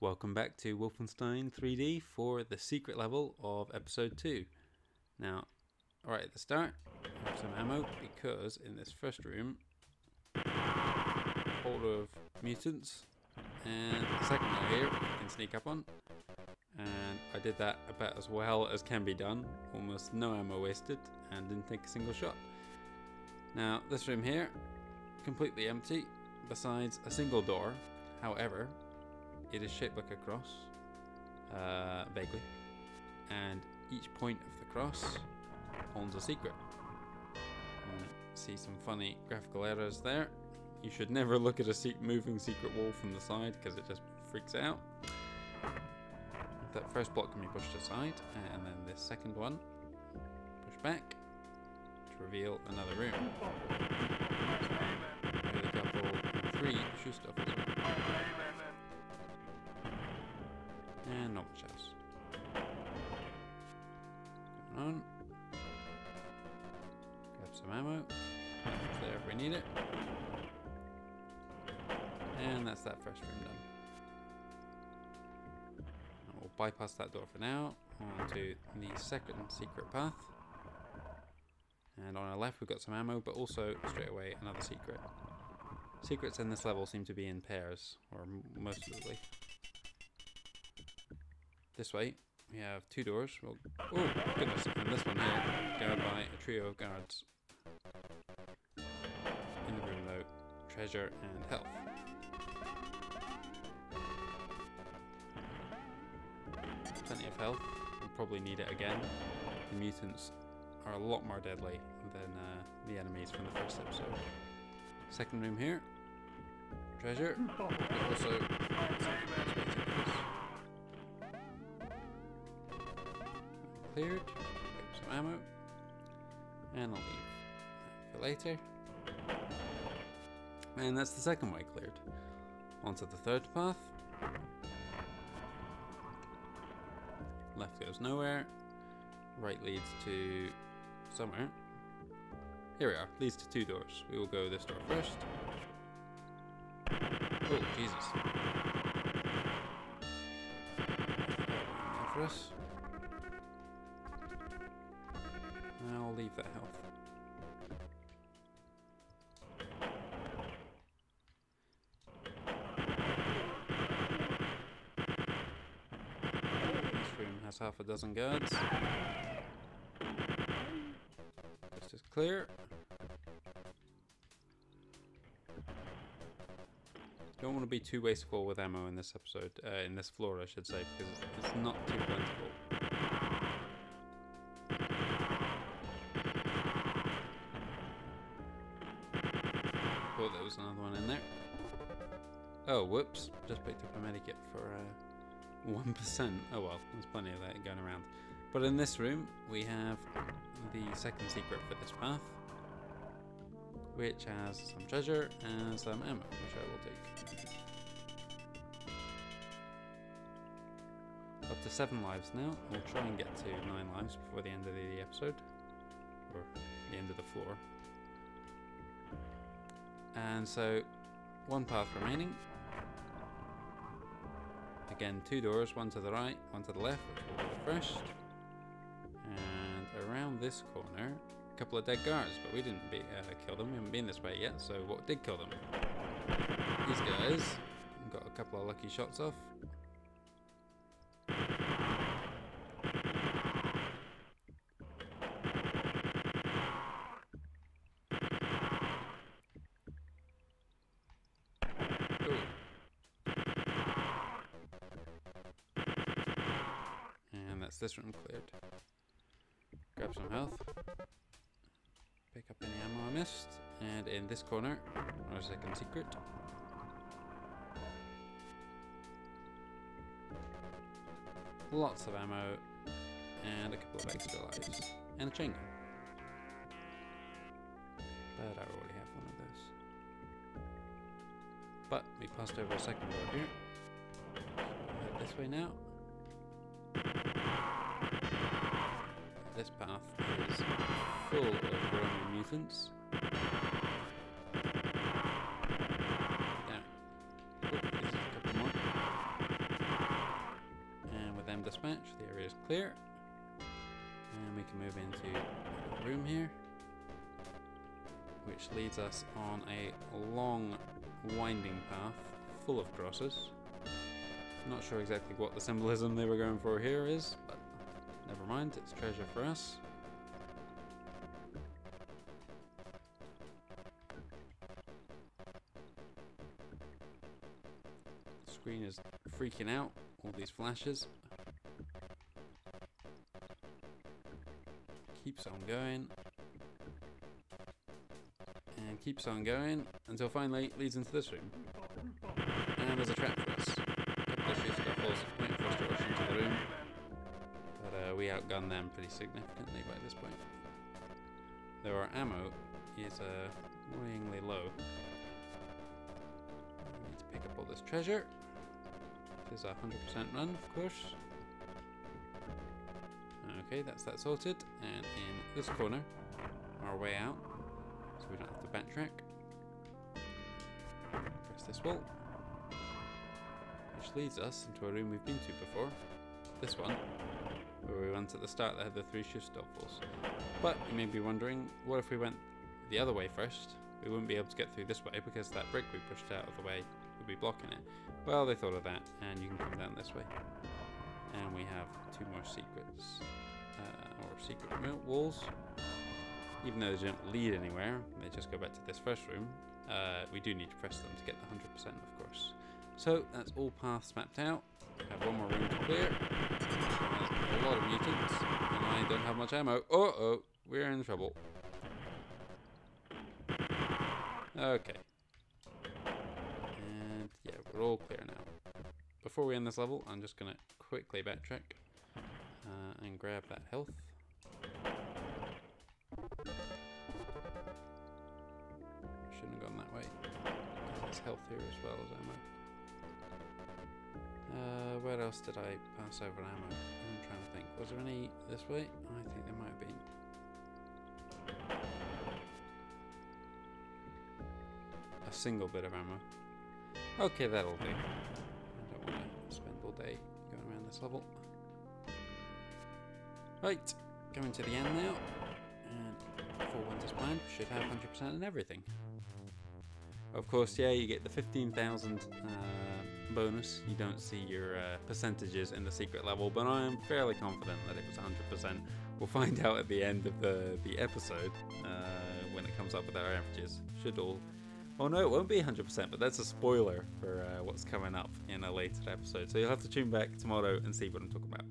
Welcome back to Wolfenstein 3D for the secret level of episode 2. Now, right at the start, I have some ammo because in this first room, full of mutants, and the second one here I can sneak up on. And I did that about as well as can be done, almost no ammo wasted, and didn't take a single shot. Now, this room here, completely empty, besides a single door. However, it is shaped like a cross, uh, vaguely, and each point of the cross holds a secret. See some funny graphical errors there. You should never look at a se moving secret wall from the side because it just freaks out. That first block can be pushed aside, and then this second one push back to reveal another room. A couple, three shoe. And normal chest. Going on. Grab some ammo. It's there if we need it. And that's that first room done. We'll bypass that door for now. On to the second secret path. And on our left we've got some ammo, but also straight away another secret. Secrets in this level seem to be in pairs, or mostly. This way, we have two doors. Well, oh, goodness, and this one here, guarded by a trio of guards. In the room, though, treasure and health. Plenty of health. We'll probably need it again. The mutants are a lot more deadly than uh, the enemies from the first episode. Second room here. Treasure. Also cleared. Get some ammo. And I'll leave for later. And that's the second way cleared. Onto the third path. Left goes nowhere. Right leads to somewhere. Here we are. Leads to two doors. We will go this door first. Oh, Jesus. For us. That health. This room has half a dozen guards. This is clear. Don't want to be too wasteful with ammo in this episode, uh, in this floor I should say, because it's not too plentiful. Oh, whoops. Just picked up a medikit for uh, 1%. Oh well, there's plenty of that going around. But in this room, we have the second secret for this path, which has some treasure and some ammo, which I will take. Up to seven lives now. We'll try and get to nine lives before the end of the episode, or the end of the floor. And so, one path remaining. Again, two doors, one to the right, one to the left, first. And around this corner, a couple of dead guards, but we didn't be, uh, kill them. We haven't been this way yet, so what did kill them? These guys got a couple of lucky shots off. This room cleared. Grab some health. Pick up any ammo I missed. And in this corner, our second secret. Lots of ammo. And a couple of extra lives. And a chain gun. But I already have one of those. But we passed over a second door here. Head this way now. This path is full of roaming mutants. Oh, there's a couple more. dispatch. The area is clear. And we can move into a room here, which leads us on a long, winding path full of crosses. Not sure exactly what the symbolism they were going for here is, but never mind, it's treasure for us. Screen is freaking out, all these flashes. Keeps on going. And keeps on going until finally leads into this room. And there's a trap we outgun them pretty significantly by this point. Though our ammo is uh, worryingly low. We need to pick up all this treasure. This is a 100% run, of course. Okay, that's that sorted. And in this corner, our way out, so we don't have to backtrack. Press this wall, which leads us into a room we've been to before. This one, where we went at the start that had the three shift stopples. But you may be wondering, what if we went the other way first? We wouldn't be able to get through this way because that brick we pushed out of the way would be blocking it. Well, they thought of that, and you can come down this way. And we have two more secrets, uh, or secret walls. Even though they don't lead anywhere, they just go back to this first room. Uh, we do need to press them to get the 100%, of course. So that's all paths mapped out. We have one more room to clear. Lot of mutants, and I don't have much ammo. Uh oh, we're in trouble. Okay. And yeah, we're all clear now. Before we end this level, I'm just to quickly backtrack uh, and grab that health. Shouldn't have gone that way. There's health here as well as ammo. Uh, where else did I pass over ammo? Trying to think. Was there any this way? I think there might have been. A single bit of ammo. Okay, that'll do. I don't want to spend all day going around this level. Right, coming to the end now. And for Winter's Plan, should have 100% in everything. Of course, yeah, you get the 15,000 uh, bonus. You don't see your uh, percentages in the secret level, but I am fairly confident that it was 100%. We'll find out at the end of the, the episode uh, when it comes up with our averages. Should all. Oh no, it won't be 100%, but that's a spoiler for uh, what's coming up in a later episode. So you'll have to tune back tomorrow and see what I'm talking about.